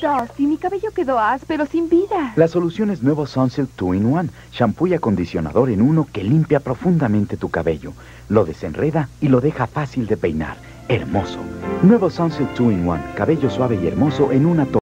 Dusty, mi cabello quedó áspero, sin vida. La solución es nuevo Sunsilk 2 in 1, shampoo y acondicionador en uno que limpia profundamente tu cabello, lo desenreda y lo deja fácil de peinar. Hermoso. Nuevo Sunsilk 2 in 1, cabello suave y hermoso en una